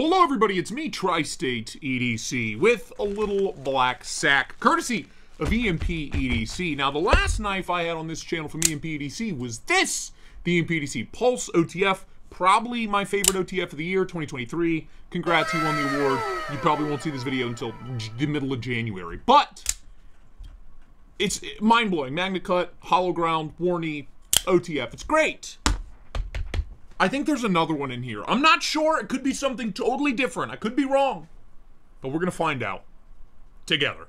Hello, everybody. It's me, Tri State EDC, with a little black sack, courtesy of EMP EDC. Now, the last knife I had on this channel from EMP EDC was this the EMP EDC Pulse OTF. Probably my favorite OTF of the year, 2023. Congrats, you won the award. You probably won't see this video until the middle of January. But it's mind blowing. MagnaCut, hollow ground, Warney, OTF. It's great. I think there's another one in here. I'm not sure. It could be something totally different. I could be wrong. But we're going to find out together.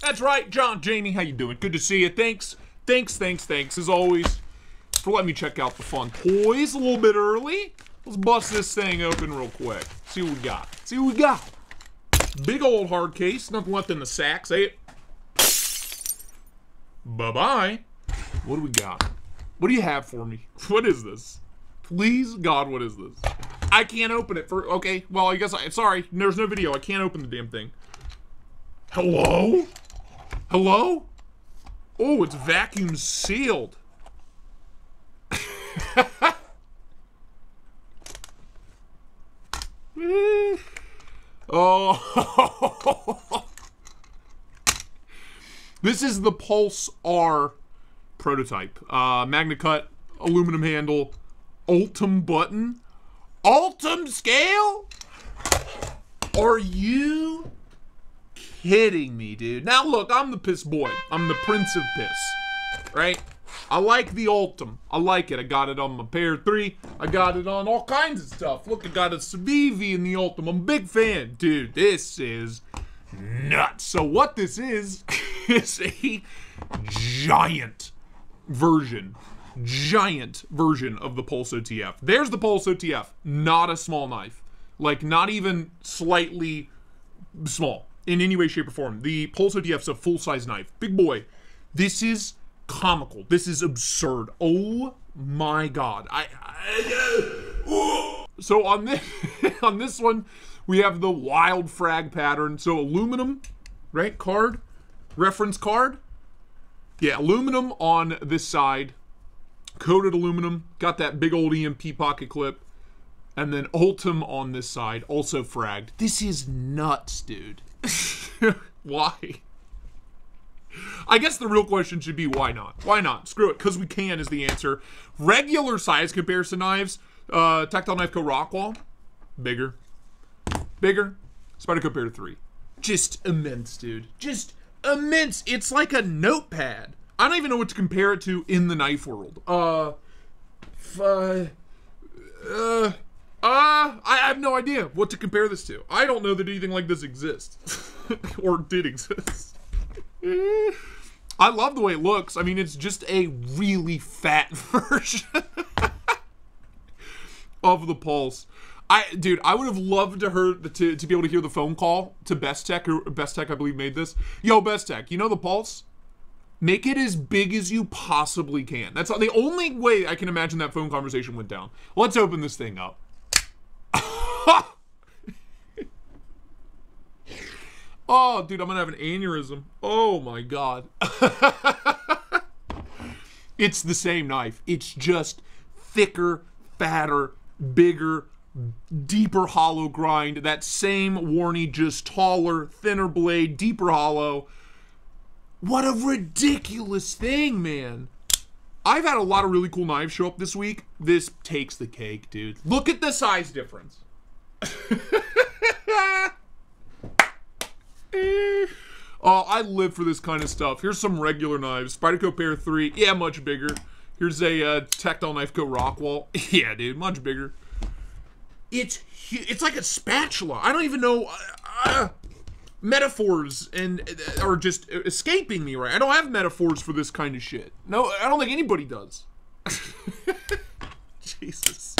That's right, John Jamie. How you doing? Good to see you. Thanks, thanks, thanks, thanks, as always, for letting me check out the fun toys a little bit early. Let's bust this thing open real quick. See what we got. See what we got. Big old hard case. Nothing left in the sack. Say it. Bye-bye. What do we got? What do you have for me? What is this? Please, God, what is this? I can't open it for... Okay, well, I guess I... Sorry, there's no video. I can't open the damn thing. Hello? Hello? Oh, it's vacuum sealed. oh. this is the Pulse R prototype. Uh, Magna Cut, aluminum handle, Ultem button, Ultem scale? Are you kidding me, dude? Now look, I'm the piss boy. I'm the prince of piss, right? I like the Ultem. I like it. I got it on my Para 3. I got it on all kinds of stuff. Look, I got a Civivi in the Ultem. I'm a big fan. Dude, this is nuts. So what this is, is a giant version, giant version of the Pulse OTF. There's the Pulse OTF, not a small knife. Like, not even slightly small in any way, shape, or form. The Pulse OTF is a full-size knife. Big boy. This is comical. This is absurd. Oh my god. I, I So on this on this one, we have the wild frag pattern. So aluminum, right? Card, reference card. Yeah, aluminum on this side, coated aluminum. Got that big old EMP pocket clip, and then Ultem on this side, also fragged. This is nuts, dude. Why? I guess the real question should be why not? Why not? Screw it, because we can is the answer. Regular size comparison knives, uh, Tactile Knife Co. Rockwall, bigger. Bigger. Spider Para 3. Just immense, dude. Just immense. It's like a notepad. I don't even know what to compare it to in the knife world. Uh, uh, uh, uh, I have no idea what to compare this to. I don't know that anything like this exists. or did exist. Eh. I love the way it looks. I mean, it's just a really fat version of the Pulse. I, dude, I would have loved to hear to, to be able to hear the phone call to Bestech or Bestech, I believe, made this. Yo, Bestech, you know the Pulse? Make it as big as you possibly can. That's the only way I can imagine that phone conversation went down. Let's open this thing up. Oh, dude, I'm gonna have an aneurysm. Oh my god. it's the same knife. It's just thicker, fatter, bigger, deeper hollow grind. That same Warney, just taller, thinner blade, deeper hollow. What a ridiculous thing, man. I've had a lot of really cool knives show up this week. This takes the cake, dude. Look at the size difference. oh, I live for this kind of stuff. Here's some regular knives. Spyderco Para 3. Yeah, much bigger. Here's a uh, Tactile Knife Co. Rockwall. yeah, dude, much bigger. It's it's like a spatula. I don't even know. Uh, uh, metaphors and uh, are just escaping me right. I don't have metaphors for this kind of shit. No, I don't think anybody does. Jesus.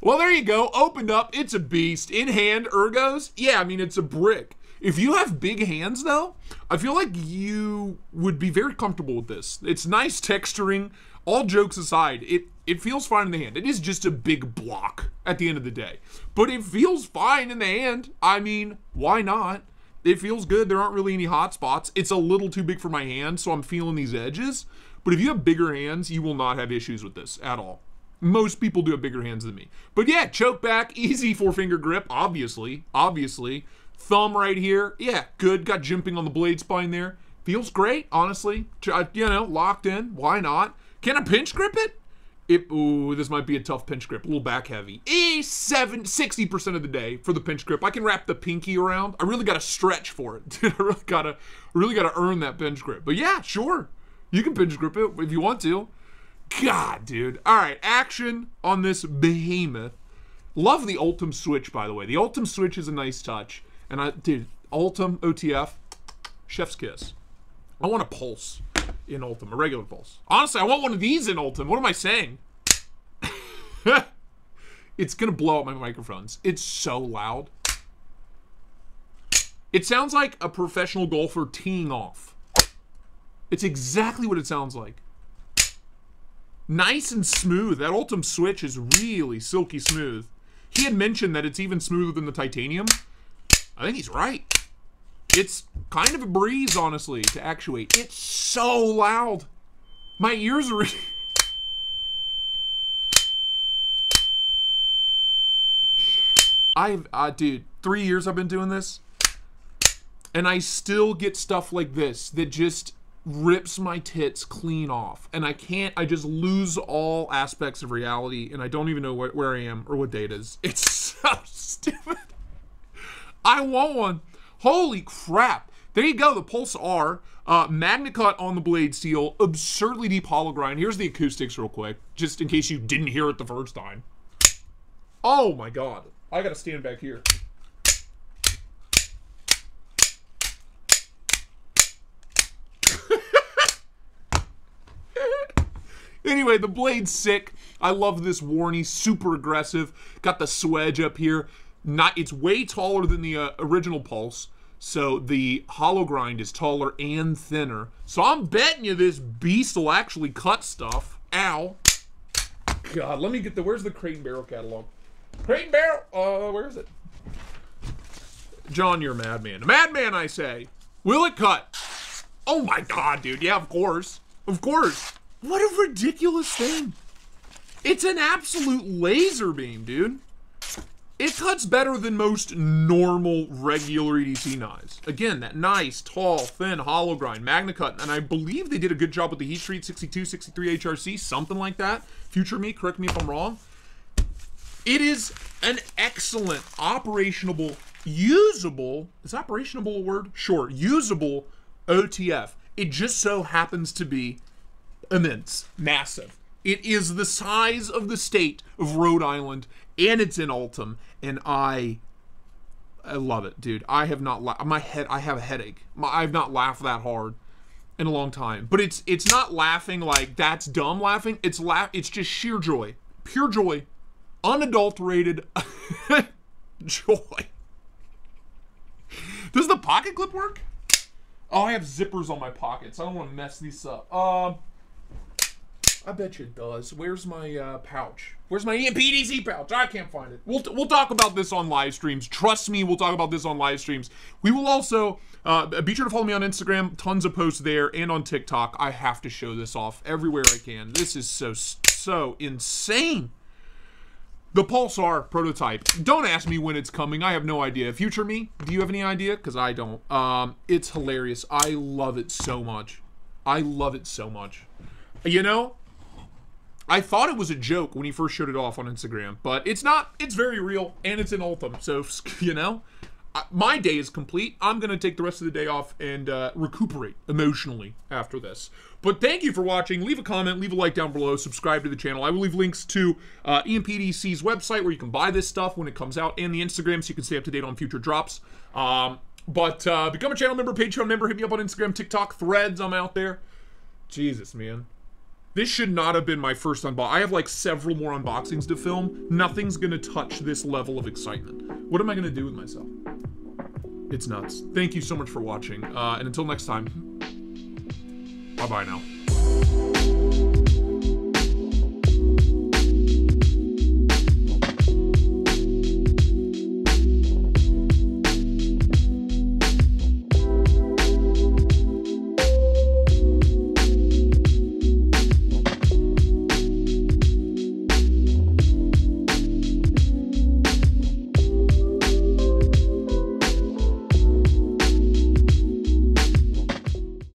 Well, there you go. Opened up. It's a beast. In hand, ergos. Yeah, I mean, it's a brick. If you have big hands, though, I feel like you would be very comfortable with this. It's nice texturing. All jokes aside, it It feels fine in the hand. It is just a big block at the end of the day. But it feels fine in the hand. I mean, why not? It feels good. There aren't really any hot spots. It's a little too big for my hand, so I'm feeling these edges. But if you have bigger hands, you will not have issues with this at all. Most people do have bigger hands than me. But yeah, choke back, easy four finger grip, obviously. Obviously. Thumb right here. Yeah, good. Got jimping on the blade spine there. Feels great, honestly. Uh, you know, locked in. Why not? Can I pinch grip it? It, ooh, this might be a tough pinch grip. A little back heavy. E seven, 60% of the day for the pinch grip. I can wrap the pinky around. I really got to stretch for it. I really got to really got to earn that pinch grip. But yeah, sure. You can pinch grip it if you want to. God, dude. All right, action on this behemoth. Love the Ultem switch, by the way. The Ultem switch is a nice touch. And I, dude, Ultem OTF, chef's kiss. I want a pulse in Ultem, a regular pulse. Honestly, I want one of these in Ultem. What am I saying? it's gonna blow up my microphones. It's so loud. It sounds like a professional golfer teeing off. It's exactly what it sounds like nice and smooth. That Ultem Switch is really silky smooth. He had mentioned that it's even smoother than the titanium. I think he's right. It's kind of a breeze, honestly, to actuate. It's so loud. My ears are... I've, uh, dude, three years I've been doing this, and I still get stuff like this that just rips my tits clean off and i can't i just lose all aspects of reality and i don't even know wh- where i am or what day it is it's so stupid i want one. Holy crap. There you go. The pulse r uh, magnacut on the blade steel. Absurdly deep hollow grind. Here's the acoustics real quick just in case you didn't hear it the first time. Oh my god. I gotta stand back here. Anyway, the blade's sick. I love this Warney, super aggressive. Got the swedge up here. Not, it's way taller than the uh, original Pulse. So the hollow grind is taller and thinner. So I'm betting you this beast will actually cut stuff. Ow. God, let me get the, where's the Crate Barrel catalog? Crate Barrel, uh, where is it? John, you're a madman. A madman, I say. Will it cut? Oh my god, dude. Yeah, of course. Of course. What a ridiculous thing. It's an absolute laser beam, dude. It cuts better than most normal regular EDC knives. Again, that nice, tall, thin, hollow grind, magna cut, and I believe they did a good job with the heat treat 62, 63 HRC, something like that. Future me, correct me if I'm wrong. It is an excellent, operationable, usable, is operationable a word? Sure, usable OTF. It just so happens to be immense, massive. It is the size of the state of Rhode Island, and it's in Ultem, and I, I love it, dude. I have not la- my head. I have a headache. My, I've not laughed that hard in a long time. But it's it's not laughing like that's dumb laughing. It's laugh. It's just sheer joy, pure joy, unadulterated joy. Does the pocket clip work? Oh, I have zippers on my pockets. I don't want to mess these up. Um. I bet you it does. Where's my uh, pouch? Where's my EMPDC pouch? I can't find it. We'll, we'll talk about this on live streams. Trust me, we'll talk about this on live streams. We will also uh, be sure to follow me on Instagram. Tons of posts there and on TikTok. I have to show this off everywhere I can. This is so so insane. The Pulse R prototype. Don't ask me when it's coming. I have no idea. Future me, do you have any idea? Because I don't. Um, it's hilarious. I love it so much. I love it so much. You know, I thought it was a joke when he first showed it off on Instagram, but it's not. It's very real, and it's in Ultem. So you know, my day is complete. I'm gonna take the rest of the day off and uh, recuperate emotionally after this. But thank you for watching. Leave a comment, leave a like down below, subscribe to the channel. I will leave links to uh, EMPDC's website where you can buy this stuff when it comes out, and the Instagram so you can stay up to date on future drops. Um, but uh, become a channel member, Patreon member. Hit me up on Instagram, TikTok, Threads. I'm out there. Jesus, man. This should not have been my first unbox. I have like several more unboxings to film. Nothing's gonna touch this level of excitement. What am I gonna do with myself? It's nuts. Thank you so much for watching. Uh, and until next time, bye bye now.